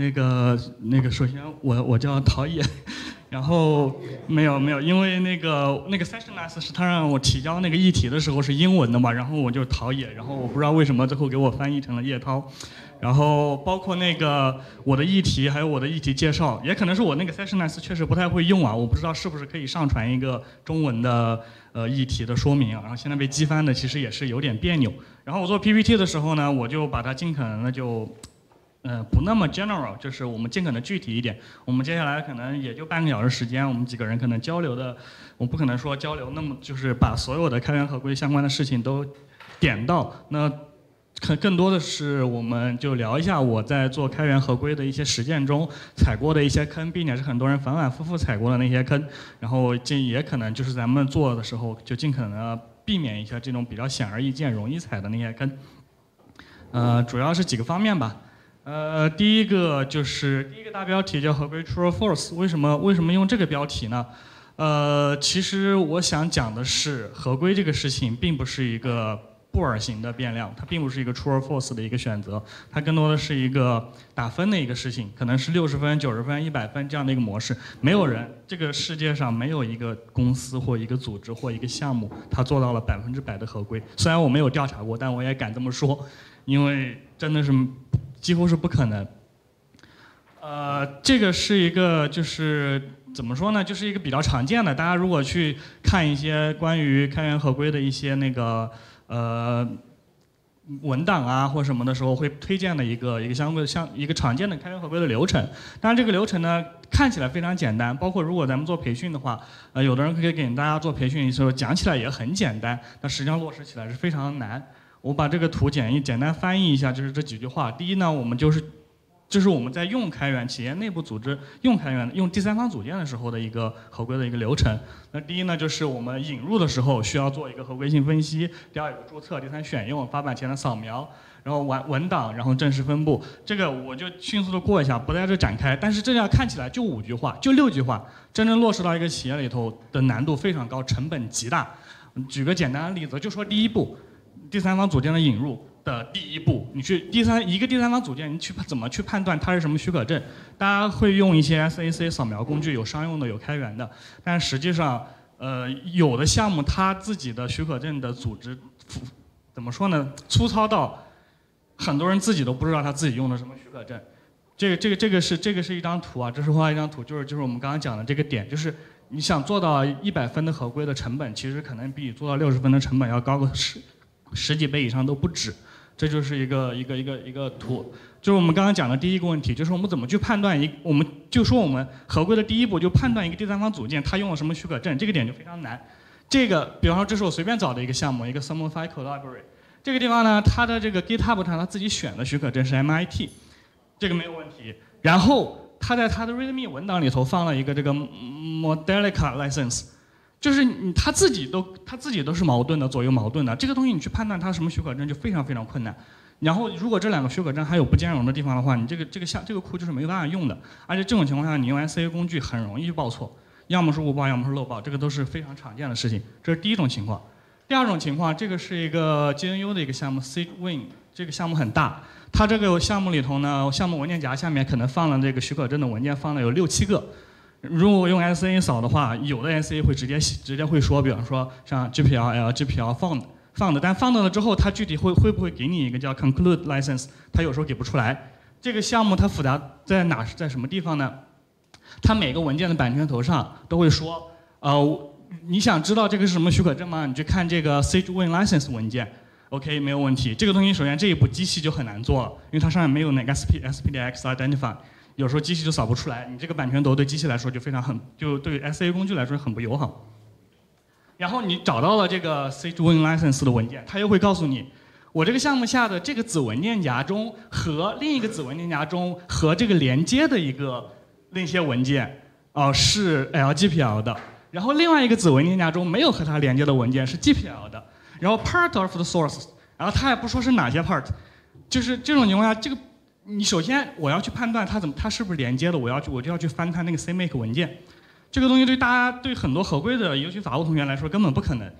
那个那个，首先我我叫陶冶，然后没有没有，因为那个那个 sessionless 是他让我提交那个议题的时候是英文的嘛，然后我就陶冶，然后我不知道为什么最后给我翻译成了叶涛，然后包括那个我的议题还有我的议题介绍，也可能是我那个 sessionless 确实不太会用啊，我不知道是不是可以上传一个中文的呃议题的说明，然后现在被机翻的其实也是有点别扭，然后我做 PPT 的时候呢，我就把它尽可能的就。呃，不那么 general，就是我们尽可能具体一点。我们接下来可能也就半个小时时间，我们几个人可能交流的，我不可能说交流那么就是把所有的开源合规相关的事情都点到。那可更多的是我们就聊一下我在做开源合规的一些实践中踩过的一些坑，并且是很多人反反复复踩过的那些坑。然后这也可能就是咱们做的时候就尽可能避免一下这种比较显而易见、容易踩的那些坑。呃，主要是几个方面吧。呃，第一个就是第一个大标题叫合规 True or False，为什么为什么用这个标题呢？呃，其实我想讲的是，合规这个事情并不是一个布尔型的变量，它并不是一个 True or False 的一个选择，它更多的是一个打分的一个事情，可能是六十分、九十分、一百分这样的一个模式。没有人，这个世界上没有一个公司或一个组织或一个项目，它做到了百分之百的合规。虽然我没有调查过，但我也敢这么说，因为真的是。几乎是不可能。呃，这个是一个，就是怎么说呢，就是一个比较常见的。大家如果去看一些关于开源合规的一些那个呃文档啊或什么的时候，会推荐的一个一个相对像一个常见的开源合规的流程。当然，这个流程呢看起来非常简单，包括如果咱们做培训的话，呃，有的人可以给大家做培训的时候讲起来也很简单，但实际上落实起来是非常难。我把这个图简易简单翻译一下，就是这几句话。第一呢，我们就是，这是我们在用开源企业内部组织用开源用第三方组件的时候的一个合规的一个流程。那第一呢，就是我们引入的时候需要做一个合规性分析，第二有个注册，第三选用，发版前的扫描，然后文文档，然后正式分布。这个我就迅速的过一下，不在这展开。但是这样看起来就五句话，就六句话，真正落实到一个企业里头的难度非常高，成本极大。举个简单的例子，就说第一步。第三方组件的引入的第一步，你去第三一个第三方组件，你去怎么去判断它是什么许可证？大家会用一些 SAC 扫描工具，有商用的，有开源的。但实际上，呃，有的项目它自己的许可证的组织，怎么说呢？粗糙到很多人自己都不知道他自己用的什么许可证。这个这个这个是这个是一张图啊，这是画一张图，就是就是我们刚刚讲的这个点，就是你想做到一百分的合规的成本，其实可能比你做到六十分的成本要高个十。十几倍以上都不止，这就是一个一个一个一个图，就是我们刚刚讲的第一个问题，就是我们怎么去判断一，我们就说我们合规的第一步就判断一个第三方组件它用了什么许可证，这个点就非常难。这个，比方说这是我随便找的一个项目，一个 s u m m f i c o Library，这个地方呢，它的这个 GitHub 上它自己选的许可证是 MIT，这个没有问题。然后它在它的 README 文档里头放了一个这个 Modelica License。就是你他自己都他自己都是矛盾的，左右矛盾的这个东西，你去判断它什么许可证就非常非常困难。然后如果这两个许可证还有不兼容的地方的话，你这个这个项这个库就是没办法用的。而且这种情况下，你用 S A 工具很容易就报错，要么是误报，要么是漏报，这个都是非常常见的事情。这是第一种情况。第二种情况，这个是一个 GNU 的一个项目，C Win 这个项目很大，它这个项目里头呢，项目文件夹下面可能放了这个许可证的文件，放了有六七个。如果我用 S A 扫的话，有的 S A 会直接直接会说，比方说像 GPL、LGPL、Found、Found，但 Found 了之后，它具体会会不会给你一个叫 Conclude License？它有时候给不出来。这个项目它复杂在哪？在什么地方呢？它每个文件的版权头上都会说，呃，你想知道这个是什么许可证吗？你去看这个 SageWin License 文件，OK，没有问题。这个东西首先这一步机器就很难做了，因为它上面没有那个 SP SPDX Identify。有时候机器就扫不出来，你这个版权头对机器来说就非常很，就对 S A 工具来说很不友好。然后你找到了这个 C G Win License 的文件，它又会告诉你，我这个项目下的这个子文件夹中和另一个子文件夹中和这个连接的一个那些文件，哦是 L G P L 的，然后另外一个子文件夹中没有和它连接的文件是 G P L 的，然后 part of the source，然后它也不说是哪些 part，就是这种情况下这个。你首先我要去判断它怎么，它是不是连接的，我要去我就要去翻它那个 CMake 文件，这个东西对大家对很多合规的，尤其法务同学来说根本不可能。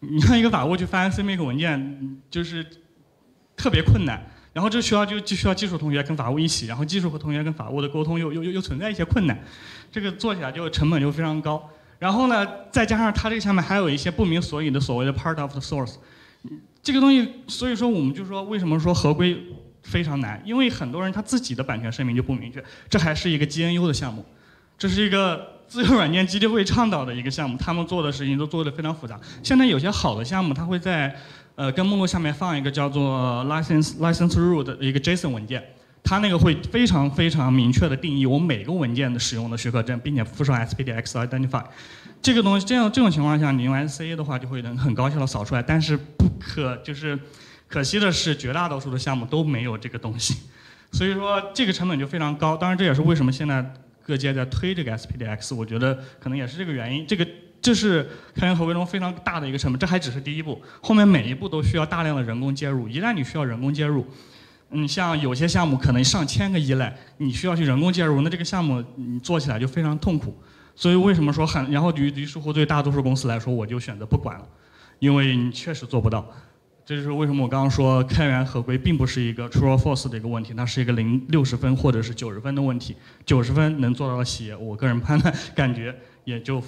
你让一个法务去翻 CMake 文件，就是特别困难。然后这需要就就需要技术同学跟法务一起，然后技术和同学跟法务的沟通又又又又存在一些困难，这个做起来就成本就非常高。然后呢，再加上它这个下面还有一些不明所以的所谓的 part of the source，这个东西，所以说我们就说为什么说合规非常难，因为很多人他自己的版权声明就不明确，这还是一个 GNU 的项目，这是一个自由软件基金会倡导的一个项目，他们做的事情都做得非常复杂。现在有些好的项目，它会在呃跟目录下面放一个叫做 license license rule 的一个 JSON 文件。它那个会非常非常明确的定义我每个文件的使用的许可证，并且附上 SPDX identify。这个东西这样这种情况下，你用 SCA 的话就会能很高效的扫出来。但是不可就是可惜的是，绝大多数的项目都没有这个东西，所以说这个成本就非常高。当然这也是为什么现在各界在推这个 SPDX，我觉得可能也是这个原因。这个这是开源合规中非常大的一个成本，这还只是第一步，后面每一步都需要大量的人工介入。一旦你需要人工介入，嗯，像有些项目可能上千个依赖，你需要去人工介入，那这个项目你做起来就非常痛苦。所以为什么说很，然后于于是乎对大多数公司来说，我就选择不管了，因为你确实做不到。这就是为什么我刚刚说开源合规并不是一个 true or false 的一个问题，它是一个零六十分或者是九十分的问题。九十分能做到的企业，我个人判断感觉 也就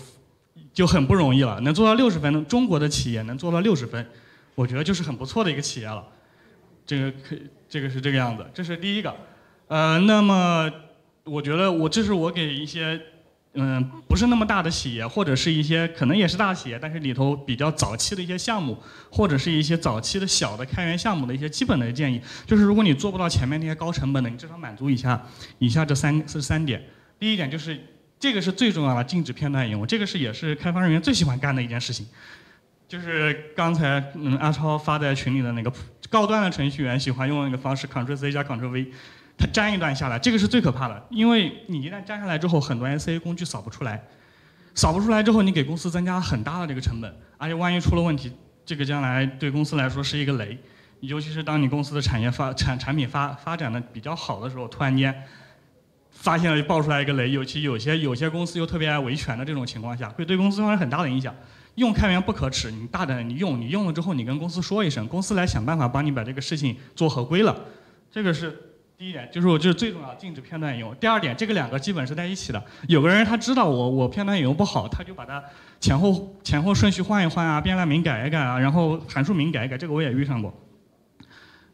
就很不容易了。能做到六十分，中国的企业能做到六十分，我觉得就是很不错的一个企业了。这个可这个是这个样子，这是第一个。呃，那么我觉得我这是我给一些嗯不是那么大的企业，或者是一些可能也是大企业，但是里头比较早期的一些项目，或者是一些早期的小的开源项目的一些基本的建议，就是如果你做不到前面那些高成本的，你至少满足一下以下这三这三点。第一点就是这个是最重要的，禁止片段引用，这个是也是开发人员最喜欢干的一件事情。就是刚才嗯阿超发在群里的那个高端的程序员喜欢用那个方式，Ctrl C 加 Ctrl V，它粘一段下来，这个是最可怕的，因为你一旦粘下来之后，很多 S A 工具扫不出来，扫不出来之后，你给公司增加很大的这个成本，而且万一出了问题，这个将来对公司来说是一个雷，尤其是当你公司的产业发产产品发发展的比较好的时候，突然间发现了爆出来一个雷，尤其有些有些公司又特别爱维权的这种情况下，会对公司发生很大的影响。用开源不可耻，你大胆你用，你用了之后你跟公司说一声，公司来想办法帮你把这个事情做合规了，这个是第一点，就是我就是最重要，禁止片段引用。第二点，这个两个基本是在一起的。有个人他知道我我片段引用不好，他就把它前后前后顺序换一换啊，变量名改一改啊，然后函数名改一改，这个我也遇上过。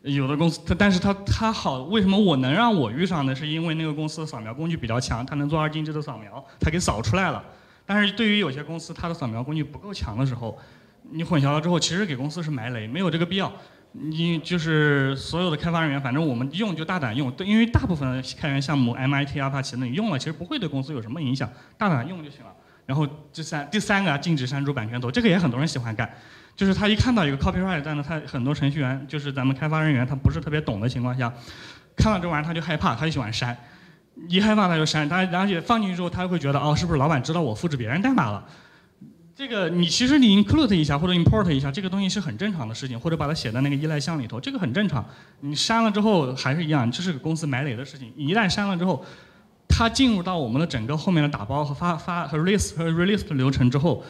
有的公司，他但是他他好，为什么我能让我遇上呢？是因为那个公司的扫描工具比较强，它能做二进制的扫描，它给扫出来了。但是对于有些公司，它的扫描工具不够强的时候，你混淆了之后，其实给公司是埋雷，没有这个必要。你就是所有的开发人员，反正我们用就大胆用，对因为大部分开源项目，MIT、阿帕奇那，你用了其实不会对公司有什么影响，大胆用就行了。然后第三第三个啊禁止删除版权图，这个也很多人喜欢干，就是他一看到一个 copyright，但是他很多程序员就是咱们开发人员，他不是特别懂的情况下，看到这玩意儿他就害怕，他就喜欢删。一害怕他就删，他而且放进去之后，他会觉得哦，是不是老板知道我复制别人代码了？这个你其实你 include 一下或者 import 一下，这个东西是很正常的事情，或者把它写在那个依赖项里头，这个很正常。你删了之后还是一样，这是个公司埋雷的事情。你一旦删了之后，它进入到我们的整个后面的打包和发发和 release 和 release 的流程之后，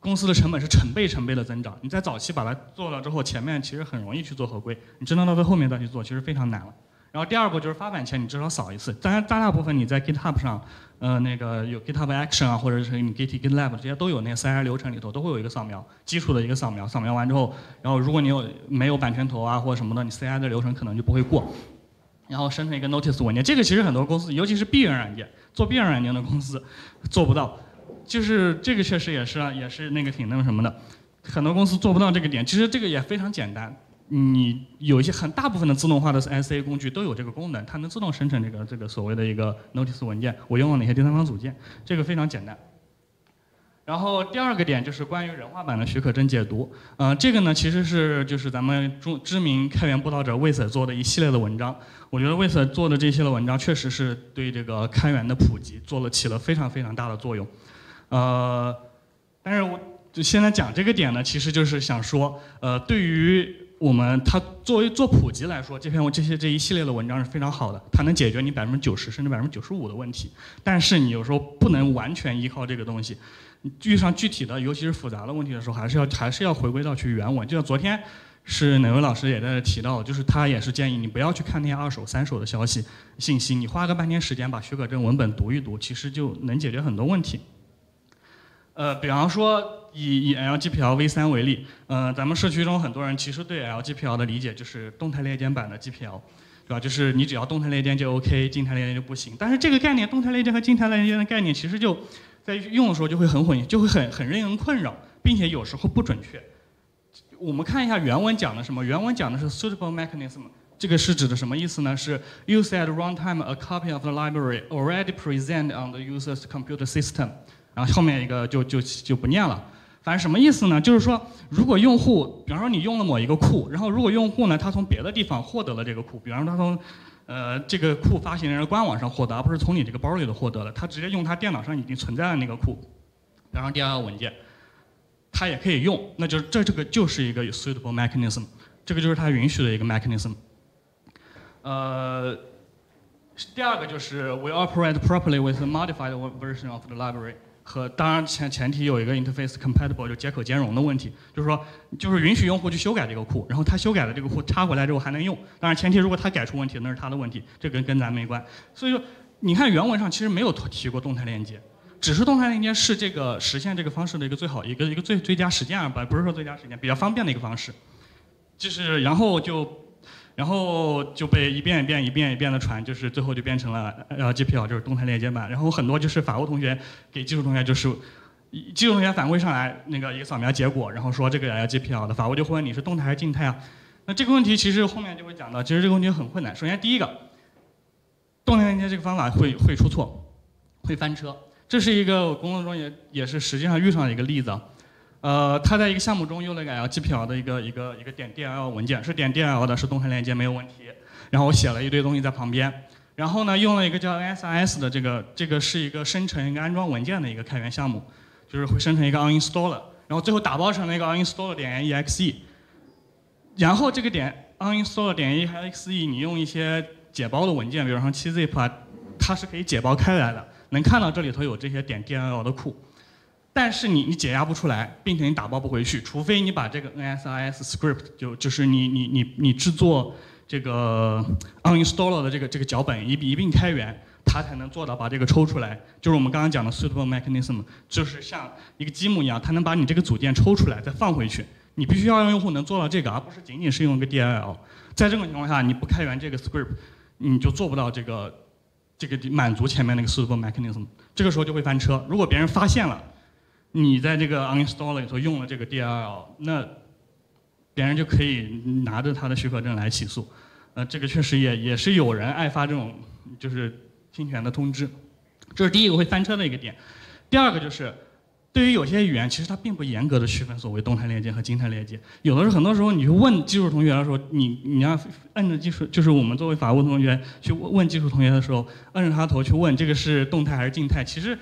公司的成本是成倍成倍的增长。你在早期把它做了之后，前面其实很容易去做合规，你真的到最后面再去做，其实非常难了。然后第二步就是发版前你至少扫一次，当然大大部分你在 GitHub 上，呃那个有 GitHub Action 啊，或者是你 Git GitLab 这些都有那个 CI 流程里头都会有一个扫描，基础的一个扫描，扫描完之后，然后如果你有没有版权头啊或者什么的，你 CI 的流程可能就不会过，然后生成一个 Notice 文件，这个其实很多公司，尤其是闭源软件做闭源软件的公司做不到，就是这个确实也是啊，也是那个挺那个什么的，很多公司做不到这个点，其实这个也非常简单。你有一些很大部分的自动化的 S A 工具都有这个功能，它能自动生成这个这个所谓的一个 notice 文件。我用了哪些第三方组件？这个非常简单。然后第二个点就是关于人化版的许可证解读。呃，这个呢其实是就是咱们中知名开源布道者魏 Sir 做的一系列的文章。我觉得魏 Sir 做的这些的文章确实是对这个开源的普及做了起了非常非常大的作用。呃，但是我就现在讲这个点呢，其实就是想说，呃，对于我们它作为做普及来说，这篇这些这一系列的文章是非常好的，它能解决你百分之九十甚至百分之九十五的问题。但是你有时候不能完全依靠这个东西，遇上具体的尤其是复杂的问题的时候，还是要还是要回归到去原文。就像昨天是哪位老师也在这提到，就是他也是建议你不要去看那些二手、三手的消息信息，你花个半天时间把许可证文本读一读，其实就能解决很多问题。呃，比方说以以 LGPL v3 为例，呃，咱们社区中很多人其实对 LGPL 的理解就是动态链接版的 GPL，对吧？就是你只要动态链接就 OK，静态链接就不行。但是这个概念，动态链接和静态链接的概念，其实就在用的时候就会很混，就会很很令人困扰，并且有时候不准确。我们看一下原文讲的什么？原文讲的是 suitable mechanism，这个是指的什么意思呢？是 use at runtime a copy of the library already present on the user's computer system。然后后面一个就就就不念了。反正什么意思呢？就是说，如果用户，比方说你用了某一个库，然后如果用户呢他从别的地方获得了这个库，比方说他从呃这个库发行人的官网上获得，而不是从你这个包里头获得的，他直接用他电脑上已经存在的那个库，比方说 DLL 文件。它也可以用，那就是这这个就是一个 suitable mechanism，这个就是它允许的一个 mechanism。呃，第二个就是 we operate properly with a modified version of the library，和当然前前提有一个 interface compatible 就接口兼容的问题，就是说就是允许用户去修改这个库，然后他修改的这个库插回来之后还能用，当然前提如果他改出问题那是他的问题，这跟跟咱没关。所以说你看原文上其实没有提过动态链接。只是动态链接是这个实现这个方式的一个最好一个一个最最佳实践吧，不是说最佳实践，比较方便的一个方式。就是然后就然后就被一遍一遍一遍一遍的传，就是最后就变成了 LGPL，就是动态链接版。然后很多就是法务同学给技术同学就是技术同学反馈上来那个一个扫描结果，然后说这个 LGPL 的法务就会问你是动态还是静态啊？那这个问题其实后面就会讲到，其实这个问题很困难。首先第一个，动态链接这个方法会会出错，会翻车。这是一个我工作中也也是实际上遇上的一个例子，呃，他在一个项目中用了个 LGPL 的一个一个一个点 DLL 文件，是点 DLL 的，是动态链接没有问题。然后我写了一堆东西在旁边，然后呢用了一个叫 NSIS 的这个这个是一个生成一个安装文件的一个开源项目，就是会生成一个 uninstaller，然后最后打包成了一个 uninstaller 点 exe，然后这个点 uninstaller 点 exe 你用一些解包的文件，比如说 7zip 啊，它是可以解包开来的。能看到这里头有这些点 DLL 的库，但是你你解压不出来，并且你打包不回去，除非你把这个 NSIS script 就就是你你你你制作这个 uninstaller 的这个这个脚本一一并开源，它才能做到把这个抽出来。就是我们刚刚讲的 suitable mechanism，就是像一个积木一样，它能把你这个组件抽出来再放回去。你必须要让用户能做到这个，而不是仅仅是用一个 DLL。在这种情况下，你不开源这个 script，你就做不到这个。这个满足前面那个 suitable mechanism，这个时候就会翻车。如果别人发现了你在这个 uninstall 里头用了这个 DLL，那别人就可以拿着他的许可证来起诉。呃，这个确实也也是有人爱发这种就是侵权的通知，这是第一个会翻车的一个点。第二个就是。对于有些语言，其实它并不严格的区分所谓动态链接和静态链接。有的时候很多时候，你去问技术同学的时候，你你要摁着技术，就是我们作为法务同学去问技术同学的时候，摁着他头去问这个是动态还是静态，其实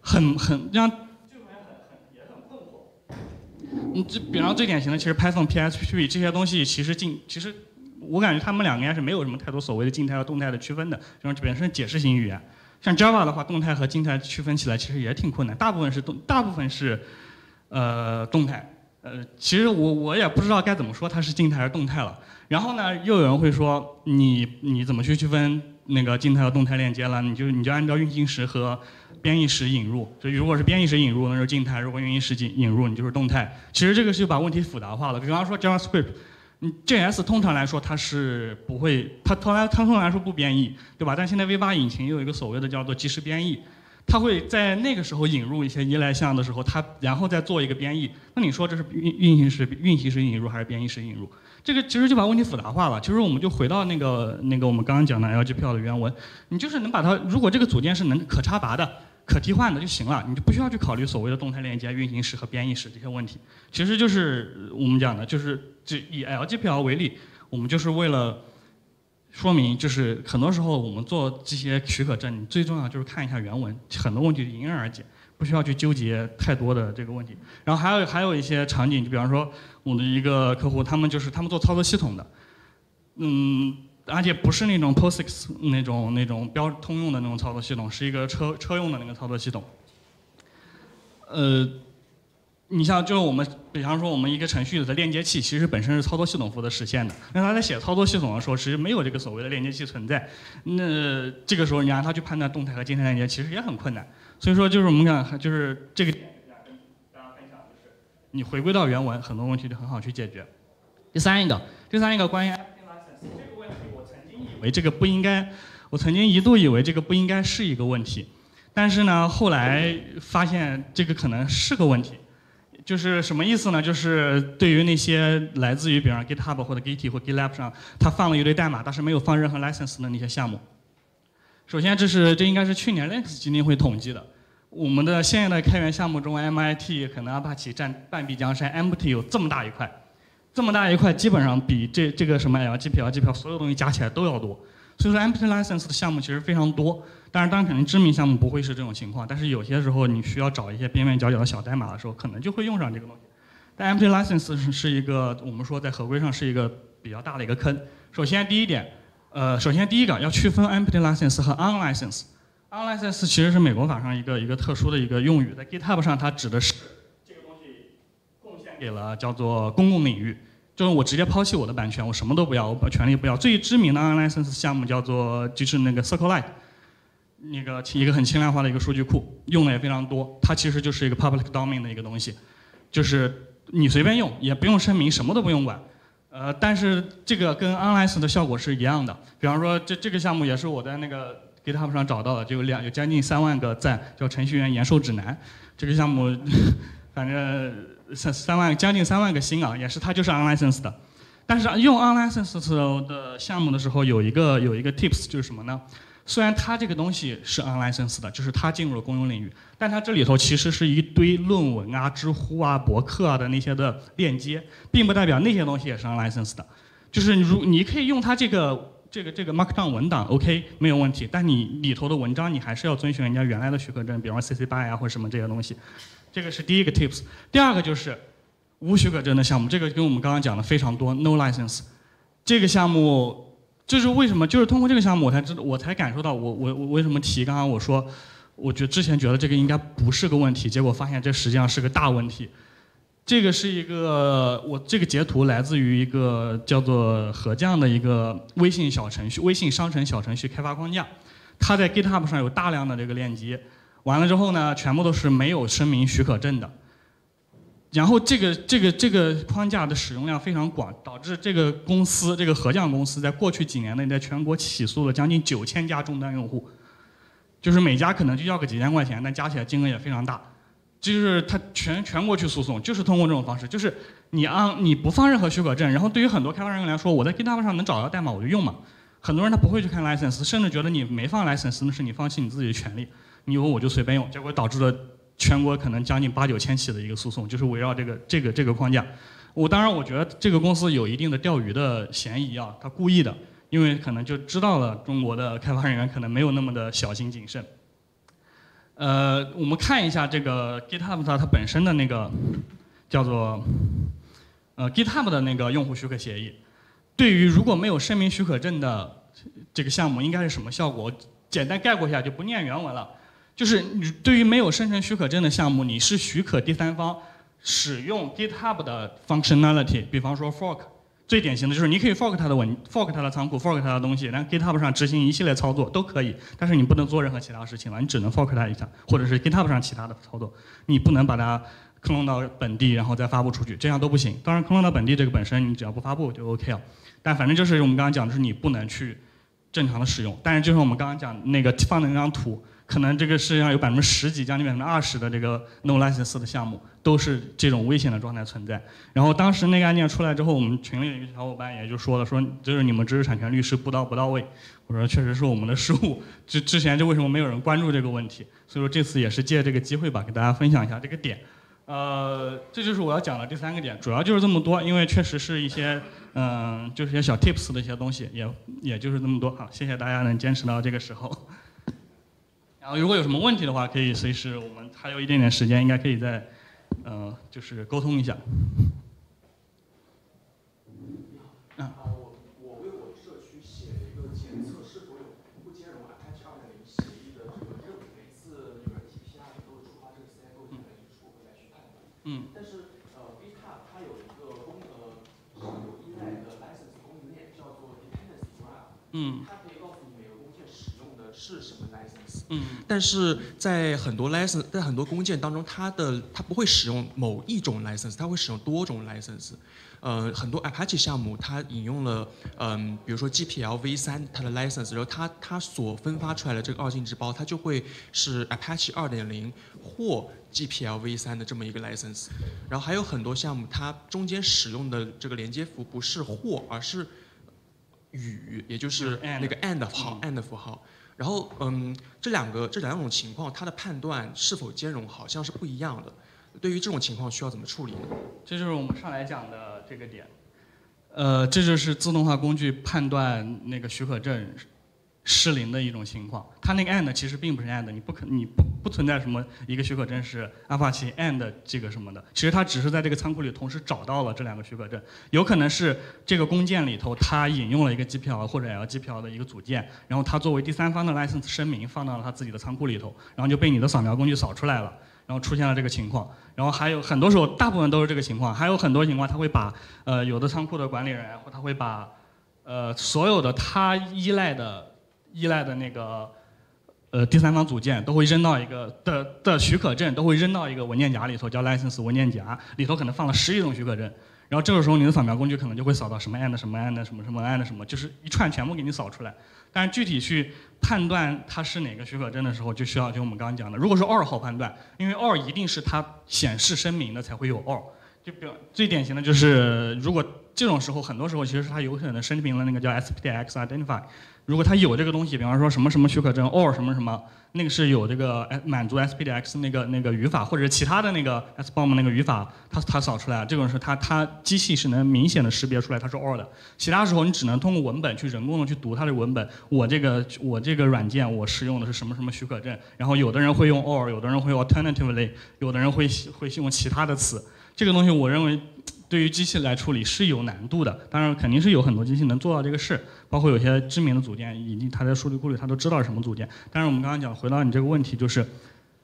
很很让技术同学很很也很困惑。嗯，这比方最典型的，其实 Python、PHP 这些东西，其实静其实我感觉他们两个应该是没有什么太多所谓的静态和动态的区分的，这种本身解释型语言。像 Java 的话，动态和静态区分起来其实也挺困难。大部分是动，大部分是，呃，动态。呃，其实我我也不知道该怎么说它是静态还是动态了。然后呢，又有人会说，你你怎么去区分那个静态和动态链接了？你就你就按照运行时和编译时引入。就如果是编译时引入，那是静态；如果运行时引引入，你就是动态。其实这个就把问题复杂化了。比方说 JavaScript。JS 通常来说它是不会，它通常它通常来说不编译，对吧？但现在 V8 引擎有一个所谓的叫做即时编译，它会在那个时候引入一些依赖项的时候，它然后再做一个编译。那你说这是运运行时运行时引入还是编译时引入？这个其实就把问题复杂化了。其实我们就回到那个那个我们刚刚讲的 LGPL 的原文，你就是能把它，如果这个组件是能可插拔的。可替换的就行了，你就不需要去考虑所谓的动态链接、运行时和编译时这些问题。其实就是我们讲的，就是就以 LGPL 为例，我们就是为了说明，就是很多时候我们做这些许可证，最重要就是看一下原文，很多问题迎刃而解，不需要去纠结太多的这个问题。然后还有还有一些场景，就比方说我的一个客户，他们就是他们做操作系统的，嗯。而且不是那种 POSIX 那种那种标通用的那种操作系统，是一个车车用的那个操作系统。呃，你像就是我们，比方说我们一个程序的链接器，其实本身是操作系统负责实现的。那他在写操作系统的时候，其实没有这个所谓的链接器存在。那这个时候你让他去判断动态和静态链接，其实也很困难。所以说，就是我们讲，就是这个点跟大家分享，就是你回归到原文，很多问题就很好去解决。第三一个，第三一个关于这个问题，我曾经以为这个不应该，我曾经一度以为这个不应该是一个问题，但是呢，后来发现这个可能是个问题。就是什么意思呢？就是对于那些来自于比方 GitHub 或者 Git 或 GitLab 上，他放了一堆代码，但是没有放任何 license 的那些项目。首先，这是这应该是去年 Linux 基金会统计的。我们的现在的开源项目中，MIT 可能 Apache 占半壁江山，Empty 有这么大一块，这么大一块，基本上比这这个什么 LGP、LGP 所有东西加起来都要多。所以说，Empty License 的项目其实非常多。但是，当然肯定知名项目不会是这种情况，但是有些时候你需要找一些边边角角的小代码的时候，可能就会用上这个东西。但 Empty License 是是一个我们说在合规上是一个比较大的一个坑。首先第一点，呃，首先第一个要区分 Empty License 和 Unlicense。Unlicense 其实是美国法上一个一个特殊的一个用语，在 GitHub 上它指的是这个东西贡献给了叫做公共领域，就是我直接抛弃我的版权，我什么都不要，我权利不要。最知名的 Unlicense 项目叫做就是那个 Circlelight。那个一个很轻量化的一个数据库，用的也非常多。它其实就是一个 public domain 的一个东西，就是你随便用，也不用声明，什么都不用管。呃，但是这个跟 unlicense 的效果是一样的。比方说，这这个项目也是我在那个 GitHub 上找到的，就有两有将近三万个赞，叫程序员延寿指南。这个项目，反正三三万将近三万个星啊，也是它就是 unlicensed 的。但是用 unlicensed 的项目的时候，有一个有一个 tips 就是什么呢？虽然它这个东西是 unlicensed 的，就是它进入了公用领域，但它这里头其实是一堆论文啊、知乎啊、博客啊的那些的链接，并不代表那些东西也是 unlicensed 的。就是如你可以用它这个这个这个 Markdown 文档，OK 没有问题，但你里头的文章你还是要遵循人家原来的许可证，比方说 CC BY 啊或者什么这些东西。这个是第一个 tips。第二个就是无许可证的项目，这个跟我们刚刚讲的非常多，no license。这个项目。这是为什么？就是通过这个项目，我才知道，我才感受到，我我我为什么提？刚刚我说，我觉之前觉得这个应该不是个问题，结果发现这实际上是个大问题。这个是一个，我这个截图来自于一个叫做合匠的一个微信小程序、微信商城小程序开发框架，它在 GitHub 上有大量的这个链接，完了之后呢，全部都是没有声明许可证的。然后这个这个这个框架的使用量非常广，导致这个公司这个合酱公司在过去几年内在全国起诉了将近九千家终端用户，就是每家可能就要个几千块钱，但加起来金额也非常大。就是他全全国去诉讼，就是通过这种方式，就是你按你不放任何许可证，然后对于很多开发人员来说，我在 GitHub 上能找到代码我就用嘛。很多人他不会去看 license，甚至觉得你没放 license 那是你放弃你自己的权利，你有我就随便用，结果导致了。全国可能将近八九千起的一个诉讼，就是围绕这个这个这个框架。我当然我觉得这个公司有一定的钓鱼的嫌疑啊，他故意的，因为可能就知道了中国的开发人员可能没有那么的小心谨慎。呃，我们看一下这个 GitHub 它它本身的那个叫做呃 GitHub 的那个用户许可协议，对于如果没有声明许可证的这个项目应该是什么效果？简单概括一下就不念原文了。就是你对于没有生成许可证的项目，你是许可第三方使用 GitHub 的 functionality，比方说 fork，最典型的就是你可以 fork 它的文，fork 它的仓库，fork 它的东西，然后 GitHub 上执行一系列操作都可以，但是你不能做任何其他事情了，你只能 fork 它一下，或者是 GitHub 上其他的操作，你不能把它 clone 到本地然后再发布出去，这样都不行。当然 clone 到本地这个本身你只要不发布就 OK 了，但反正就是我们刚刚讲的是你不能去正常的使用，但是就是我们刚刚讲那个放的那张图。可能这个世界上有百分之十几，将近百分之二十的这个 no license 的项目都是这种危险的状态存在。然后当时那个案件出来之后，我们群里的一个小伙伴也就说了，说就是你们知识产权律师不到不到位。我说确实是我们的失误。之之前就为什么没有人关注这个问题？所以说这次也是借这个机会吧，给大家分享一下这个点。呃，这就是我要讲的第三个点，主要就是这么多，因为确实是一些嗯，就是些小 tips 的一些东西，也也就是这么多。好，谢谢大家能坚持到这个时候。然后如果有什么问题的话，可以随时，我们还有一点点时间，应该可以再，呃，就是沟通一下。嗯。我我为我社区写了一个检测是否有不兼容 Apache 2.0协议的这个任务，每次都会触发这个 CI 构建来去说，来去判断。嗯。但是呃嗯。但是在很多 license 在很多工件当中，它的它不会使用某一种 license，它会使用多种 license。呃，很多 Apache 项目它引用了，嗯，比如说 GPL v3 它的 license，然后它它所分发出来的这个二进制包，它就会是 Apache 2.0或 GPL v3 的这么一个 license。然后还有很多项目，它中间使用的这个连接符不是或，而是与，也就是那个 and 符号，and 符号。然后，嗯，这两个这两种情况，它的判断是否兼容好像是不一样的。对于这种情况，需要怎么处理呢？这就是我们上来讲的这个点。呃，这就是自动化工具判断那个许可证失灵的一种情况。它那个 and 其实并不是 and，你不可你不不存在什么一个许可证是 Apache and 这个什么的。其实它只是在这个仓库里同时找到了这两个许可证，有可能是这个工件里头它引用了一个 GPL 或者 LGPL 的一个组件，然后它作为第三方的 license 声明放到了它自己的仓库里头，然后就被你的扫描工具扫出来了。然后出现了这个情况，然后还有很多时候，大部分都是这个情况，还有很多情况，他会把呃有的仓库的管理人，或他会把呃所有的他依赖的依赖的那个呃第三方组件都会扔到一个的的许可证都会扔到一个文件夹里头，叫 license 文件夹，里头可能放了十几种许可证，然后这个时候你的扫描工具可能就会扫到什么 and 什么 and 什么什么 and 什么，就是一串全部给你扫出来。但是具体去判断它是哪个许可证的时候，就需要就我们刚刚讲的，如果是 OR 判断，因为 OR 一定是它显示声明的才会有 OR。就比最典型的就是，如果这种时候，很多时候其实它有可能声明了那个叫 SPDX Identify。如果它有这个东西，比方说什么什么许可证 OR 什么什么。那个是有这个满足 SPDX 那个那个语法，或者是其他的那个 SBOM 那个语法，它它扫出来，这种是它它机器是能明显的识别出来它是 OR 的。其他时候你只能通过文本去人工的去读它的文本。我这个我这个软件我使用的是什么什么许可证，然后有的人会用 OR，有的人会 alternatively，有的人会会用其他的词。这个东西我认为。对于机器来处理是有难度的，当然肯定是有很多机器能做到这个事，包括有些知名的组件，以及它在数据库里它都知道是什么组件。但是我们刚刚讲，回到你这个问题，就是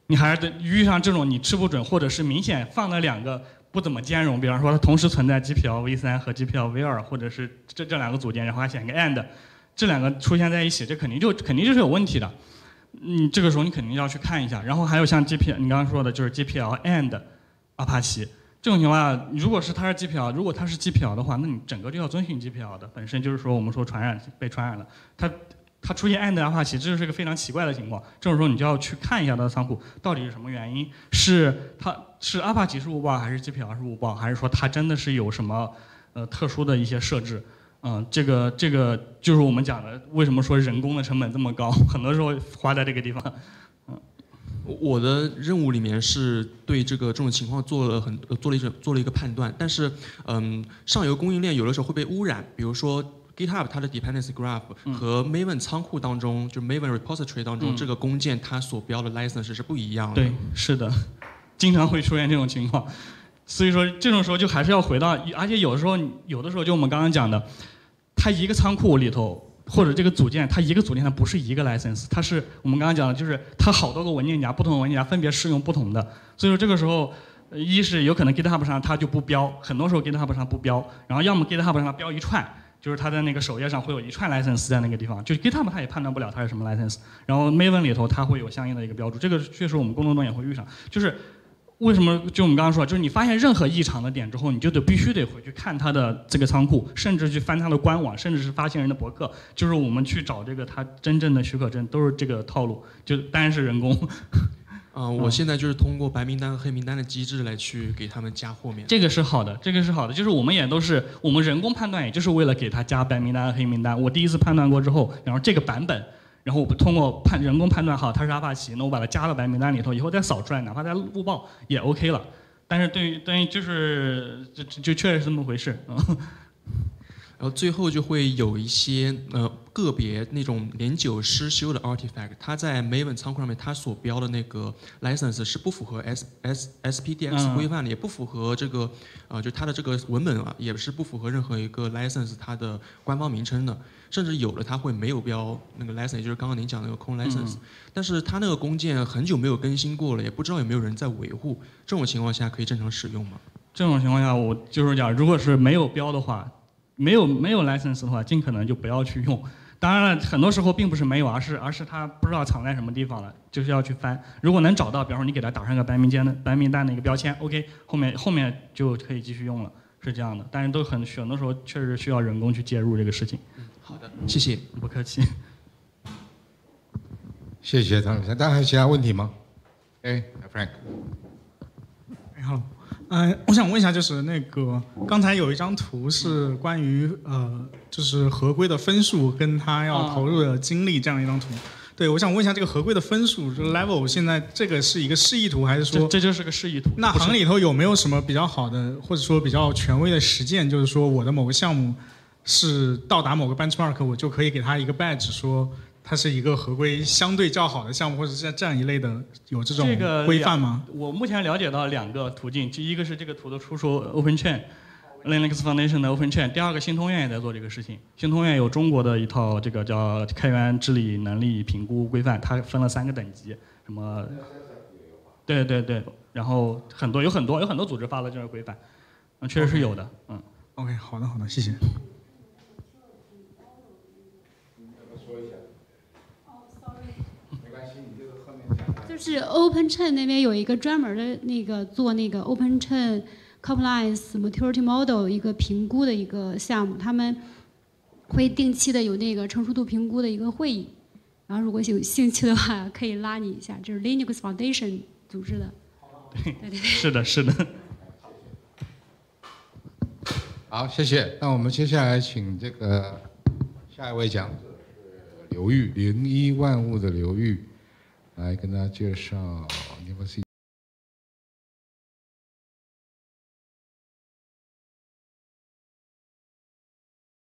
你还是得遇上这种你吃不准，或者是明显放了两个不怎么兼容，比方说它同时存在 GPL v3 和 GPL v2，或者是这这两个组件，然后还显个 and，这两个出现在一起，这肯定就肯定就是有问题的。你这个时候你肯定要去看一下。然后还有像 GPL，你刚刚说的就是 GPL and 阿帕奇。这种情况，如果是它是 GPL，如果它是 GPL 的话，那你整个就要遵循 GPL 的，本身就是说我们说传染被传染了，它它出现 and 的话，其实这是一个非常奇怪的情况。这种时候你就要去看一下它的仓库到底是什么原因，是它是 Apache 是误报还是 GPL 是误报，还是说它真的是有什么呃特殊的一些设置？嗯，这个这个就是我们讲的为什么说人工的成本这么高，很多时候花在这个地方。我的任务里面是对这个这种情况做了很做了一做了一个判断，但是嗯，上游供应链有的时候会被污染，比如说 GitHub 它的 dependency graph 和 Maven 仓库当中，就 Maven repository 当中这个工件它所标的 license 是不一样的。对，是的，经常会出现这种情况，所以说这种时候就还是要回到，而且有的时候有的时候就我们刚刚讲的，它一个仓库里头。或者这个组件，它一个组件它不是一个 license，它是我们刚刚讲的，就是它好多个文件夹，不同的文件夹分别适用不同的。所以说这个时候，一是有可能 GitHub 上它就不标，很多时候 GitHub 上不标，然后要么 GitHub 上标一串，就是它在那个首页上会有一串 license 在那个地方，就 GitHub 它也判断不了它是什么 license，然后 Maven 里头它会有相应的一个标注，这个确实我们工作中也会遇上，就是。为什么？就我们刚刚说，就是你发现任何异常的点之后，你就得必须得回去看它的这个仓库，甚至去翻它的官网，甚至是发行人的博客，就是我们去找这个它真正的许可证，都是这个套路，就当然是人工。嗯，我现在就是通过白名单和黑名单的机制来去给他们加豁免。这个是好的，这个是好的，就是我们也都是我们人工判断，也就是为了给他加白名单和黑名单。我第一次判断过之后，然后这个版本。然后我通过判人工判断好它是阿帕奇，那我把它加到白名单里头，以后再扫出来，哪怕再误报也 OK 了。但是对于对于就是就就确实是这么回事。然后最后就会有一些呃个别那种年久失修的 artifact，它在 Maven 仓库上面它所标的那个 license 是不符合 S S SPDX 嗯。规范的，也不符合这个呃就它的这个文本啊，也是不符合任何一个 license 它的官方名称的，甚至有的它会没有标那个 license，也就是刚刚您讲的那个空 license，、但是它那个工件很久没有更新过了，也不知道有没有人在维护，这种情况下可以正常使用吗？这种情况下，我就是讲，如果是没有标的话，没有没有 license 的话，尽可能就不要去用。当然了，很多时候并不是没有，而是而是它不知道藏在什么地方了，就是要去翻。如果能找到，比方说你给它打上个白名单的白名单的一个标签，OK，后面后面就可以继续用了，是这样的。但是都很很多时候确实需要人工去介入这个事情。好的，谢谢。不客气。谢谢唐老师，大家还有其他问题吗？哎，Frank，你好，嗯、我想问一下，就是那个刚才有一张图是关于呃，就是合规的分数跟他要投入的精力这样一张图。对，我想问一下，这个合规的分数，这个 level 现在这个是一个示意图，还是说这这就是个示意图。那行里头有没有什么比较好的，或者说比较权威的实践？就是说我的某个项目是到达某个 benchmark，我就可以给他一个 badge，说它是一个合规相对较好的项目，或者是这样一类的，有这种这个规范吗？我目前了解到两个途径，第一个是这个图的出处 OpenChain。Linux Foundation 的 OpenChain，第二个新通院也在做这个事情。新通院有中国的一套这个叫开源治理能力评估规范，它分了三个等级，什么？对对对，然后很多有很多有很多组织发了这个规范，嗯，确实是有的，嗯。OK，好的好的，谢谢。就是 OpenChain 那边有一个专门的那个做那个 OpenChain Compliance Maturity Model 一个评估的一个项目，他们会定期的有那个成熟度评估的一个会议，然后如果有兴趣的话，可以拉你一下，这是 Linux Foundation 组织的。对对对。是的，是的。好，谢谢。那我们接下来请这个下一位讲者是刘玉，零一万物的刘玉，来跟大家介绍你们是。